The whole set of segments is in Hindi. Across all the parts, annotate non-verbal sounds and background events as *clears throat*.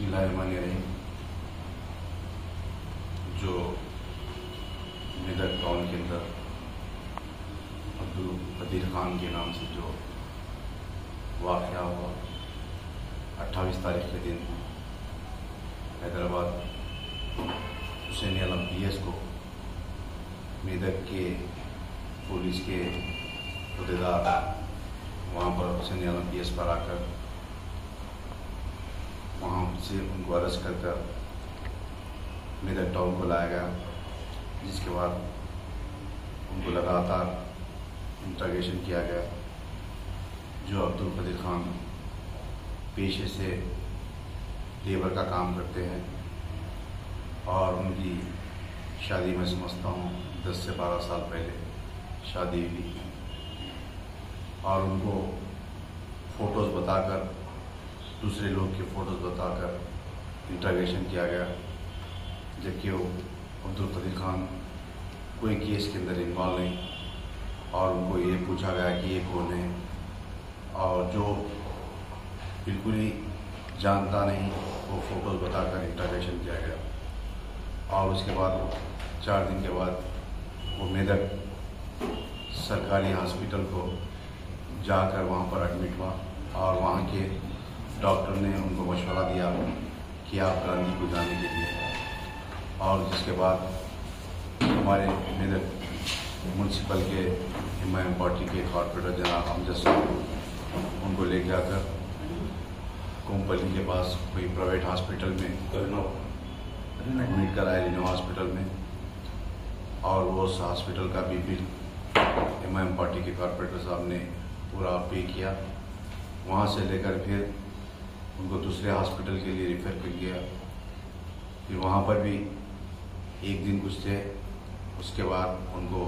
बिस्मिल्लाहिर्रहमानिर्रहीम जो मेदक टाउन के अंदर अब्दुल कदीर खान के नाम से जो वाक़ हुआ, अट्ठाईस तारीख के दिन हैदराबाद हुसैन आलम पी एस को मेदक के पुलिस के अहदेदार वहाँ पर हुसैन आलम पी एस पर आकर से उनको अरेस्ट कर कर मेरे टाउन को लाया गया, जिसके बाद उनको लगातार इंट्रागेशन किया गया, जो अब्दुल कदीर खान पेशे से लेबर का काम करते हैं और उनकी शादी में समझता हूँ दस से बारह साल पहले शादी हुई और उनको फ़ोटोज़ बताकर दूसरे लोग के फ़ोटोज़ बताकर इंट्रागेशन किया गया। जबकि वो अब्दुल कदीर खान कोई केस के अंदर इन्वॉल्व नहीं और उनको ये पूछा गया कि ये कौन है और जो बिल्कुल ही जानता नहीं, वो फ़ोटोज़ बताकर इंट्रागेशन किया गया। और उसके बाद, चार दिन के बाद, वो मेदक सरकारी हॉस्पिटल को जाकर वहाँ पर एडमिट हुआ और वहाँ के डॉक्टर ने उनको मशवरा दिया कि आप गांधी को जाने के लिए। और जिसके बाद हमारे मेरे म्यूनसिपल के हिमायम पार्टी के कॉरपोरेटर जनाब हमजद साहब उनको ले जाकर कोम्पली के पास कोई प्राइवेट हॉस्पिटल में एडमिट कराया रिनो हॉस्पिटल में। और वो उस हॉस्पिटल का भी बिल एम पार्टी के कॉरपोरेटर साहब ने पूरा पे किया। वहाँ से लेकर फिर दूसरे हॉस्पिटल के लिए रेफ़र कर दिया फिर वहाँ पर भी एक दिन कुछ थे, उसके बाद उनको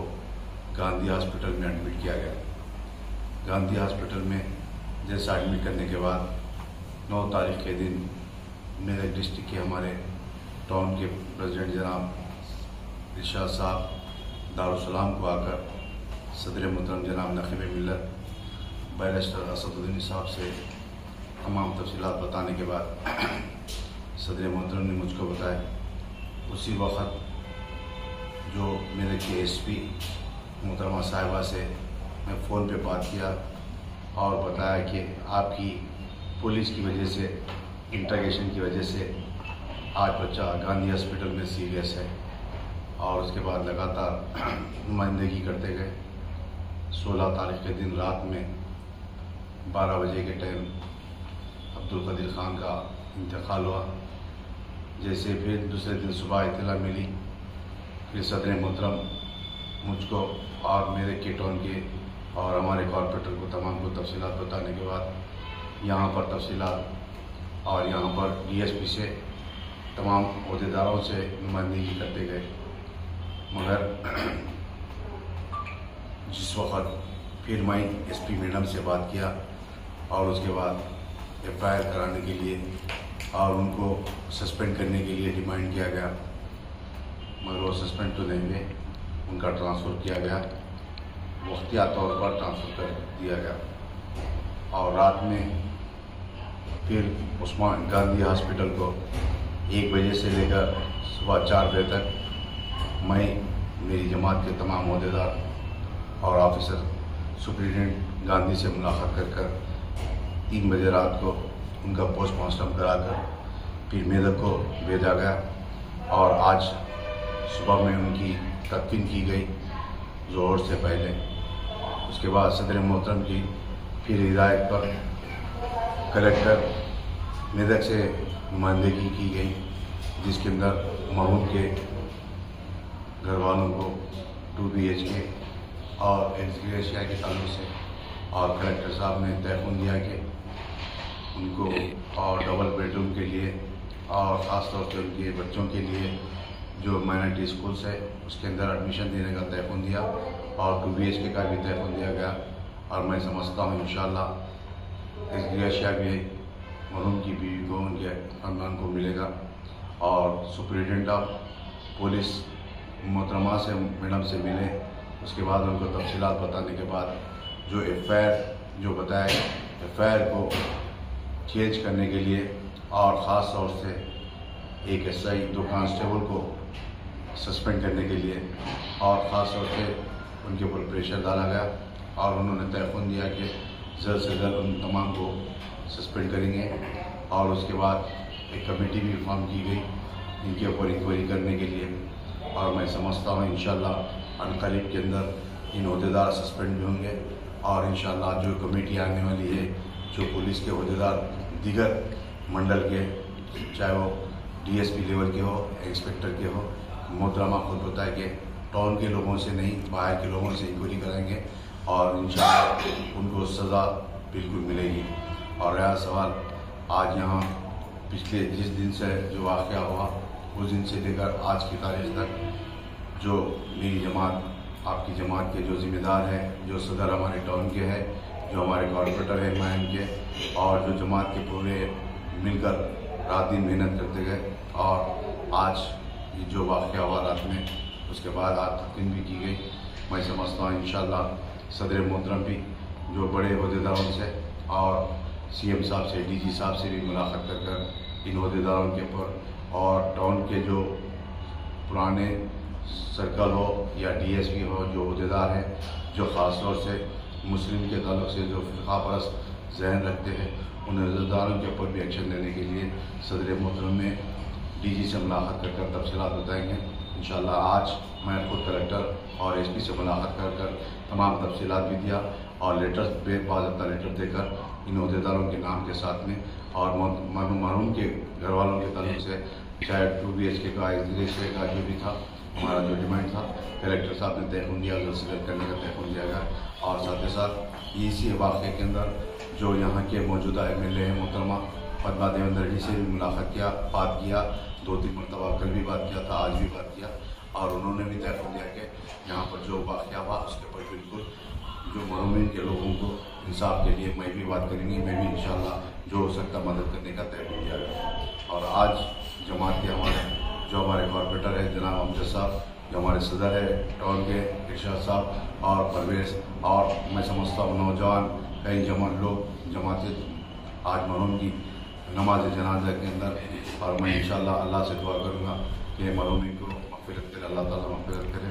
गांधी हॉस्पिटल में एडमिट किया गया। गांधी हॉस्पिटल में जैसा एडमिट करने के बाद नौ तारीख के दिन मेरे डिस्ट्रिक्ट के हमारे टाउन के प्रेसिडेंट जनाब इर्शाद साहब, दारुसलाम को आकर सदर मोहतरम जनाब नकीब मिलत बैरिस्टर असदुद्दीन साहब से तमाम तफसीत बताने के बाद *clears throat* सदर मोहतरम ने मुझको बताया। उसी वक्त जो मेरे के एस पी मोहतरमा साहिबा से मैं फ़ोन पे बात किया और बताया कि आपकी पुलिस की वजह से इंट्रागेशन की वजह से आज बच्चा गांधी हॉस्पिटल में सीरियस है और उसके बाद लगातार *clears throat* नुमाइंदगी करते गए। 16 तारीख के दिन रात में 12 बजे के टाइम अब्दुल कदीर ख़ान का इंतकाल हुआ। जैसे फिर दूसरे दिन सुबह इतला मिली, फिर सदर मोहतरम मुझको और मेरे केटोन के और हमारे कॉरपोरेटर को, तमाम को तफसीत बताने के बाद यहाँ पर तफसीत और यहाँ पर डीएसपी से तमाम अहदेदारों से नुमाइंदगी करते गए। मगर जिस वक्त फिर मैं एसपी मैडम से बात किया और उसके बाद एफआईआर कराने के लिए और उनको सस्पेंड करने के लिए डिमांड किया गया। मगर वो सस्पेंड तो नहीं हुए, उनका ट्रांसफ़र किया गया। वख्तिया तौर पर ट्रांसफ़र कर दिया गया। और रात में फिर उस्मान गांधी हॉस्पिटल को एक बजे से लेकर सुबह चार बजे तक मैं, मेरी जमात के तमाम अहदेदार और ऑफिसर सुप्रिटेंडेंट गांधी से मुलाकात कर कर तीन बजे रात को उनका पोस्टमार्टम कराकर फिर मेदक को भेजा गया और आज सुबह में उनकी तदफीन की गई जोहर से पहले। उसके बाद सदर मोहतरम की फिर हिदायत पर कलेक्टर मेदक से नुमाइंदगी की गई, जिसके अंदर मरहूम के घर वालों को टू बी एच के और एग्जीशिया के ताल्लुक से और कलेक्टर साहब ने तयन दिया कि उनको और डबल बेडरूम के लिए और ख़ास तौर से उनके बच्चों के लिए जो माइनॉरिटी स्कूल्स है उसके अंदर एडमिशन देने का तयन दिया और टू बी एच के का भी तयन दिया गया। और मैं समझता हूँ इन एशिया भी मरूम की बीवी को उनके खानदान को मिलेगा। और सुप्रिटेंडेंट ऑफ़ पुलिस मोहतरमा से मैडम से मिले। उसके बाद उनको तफसीत बताने के बाद जो एफआईआर जो बताया एफ़ को चेंज करने के लिए और ख़ास तौर से एक एस आई दो कांस्टेबल को सस्पेंड करने के लिए और ख़ास तौर से उनके ऊपर प्रेशर डाला गया और उन्होंने तयफुन दिया कि जल्द से जल्द उन तमाम को सस्पेंड करेंगे और उसके बाद एक कमेटी भी फॉर्म की गई इनके ऊपर इंक्वायरी करने के लिए। और मैं समझता हूँ इन अनकरीब के अंदर इन अहदेदार सस्पेंड भी होंगे और इन जो कमेटी आने वाली है जो पुलिस के अहदेदार दीगर मंडल के, चाहे वो डीएसपी लेवल के हो इंस्पेक्टर के हो, मोहतरमा खुद बताए कि टाउन के लोगों से नहीं, बाहर के लोगों से इंक्वायरी कराएँगे और इन उनको सज़ा बिल्कुल मिलेगी। और रहा सवाल, आज यहाँ पिछले जिस दिन से जो वाक़ हुआ, उस दिन से लेकर आज की तारीख तक जो मेरी जमात, आपकी जमात के जो ज़िम्मेदार हैं, जो सदर हमारे टाउन के हैं जो हमारे कॉरपोरेटर हैं मैम के और जो जमात के पूरे मिलकर रात दिन मेहनत करते गए, और आज ये जो वाक़ हुआ रात में, उसके बाद आज तकदीम भी की गई। मैं समझता हूँ इन सदर मोहतरम भी जो बड़े अहदेदारों से और सीएम साहब से, डीजी साहब से भी मुलाकात कर कर इन अहदेदारों के ऊपर और टाउन के जो पुराने सर्कल हो या डीएसपी हो, जो अहदेदार हैं, जो ख़ास तौर से मुस्लिम के तल्ल से जो फ़िका परस्त जहन रखते हैं उन अहदेदारों के ऊपर भी एक्शन लेने के लिए सदर मोहतरम में डी जी से मुलाकात कर कर तफसीत बताएँगे। इन आज मैं खुद कलेक्टर और एस पी से मुलाकात कर कर तमाम तफसीत भी दिया और लेटर बेबाजता लेटर देकर इन अहदेदारों के नाम के साथ में और मरहूम के घर वालों के तल्लु से चाहे टू बी एच के का का जो भी था, हमारा जो डिमांड था कलेक्टर साहब ने तय दिया जल्द करने का तय दिया गया और साथ ही साथ इसी वाक़े के अंदर जो यहाँ के मौजूदा एम एल ए हैं, मोहतरमा, पदमा देवेंद्र जी से भी मुलाकात किया, बात किया, दो तीन मरतबा कल भी बात किया था, आज भी बात किया। और उन्होंने भी तय दिया कि यहाँ पर जो वाक़ हुआ, उसके ऊपर बिल्कुल जो मरहूमिन के लोगों को इंसाफ के लिए मैं भी बात करेंगी मैं भी इन जो हो सकता मदद करने का तय किया और आज जमात के हमारे, जो हमारे कॉरपोरेटर है, जनाब अमजद साहब, जो हमारे सदर है टाउन के इर्शाद साहब और परवेज और मैं समझता हूँ नौजवान, कई जमान लोग, जमात आज मरहूम की नमाज़ जनाजा के अंदर। और मैं इन अल्लाह से दुआ करूँगा कि मरहूमी को मफफरत करे, अल्लाह ताला मफफरत करे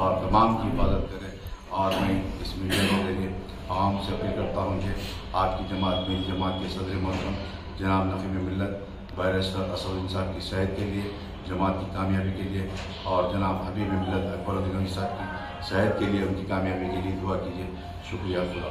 और तमाम की हिफाजत करे। और मैं इस मीडिया के ज़रिए आवाम से अपील करता हूँ कि आपकी जमात मेरी जमात के सदर मौसम जनाब नकीम मिलत बैरसर असद साहब की सेहत के लिए, जमात की कामयाबी के लिए और जनाब हबीब मिलत अकबर साहब की सेहत के लिए, उनकी कामयाबी के लिए दुआ कीजिए। शुक्रिया खुदा।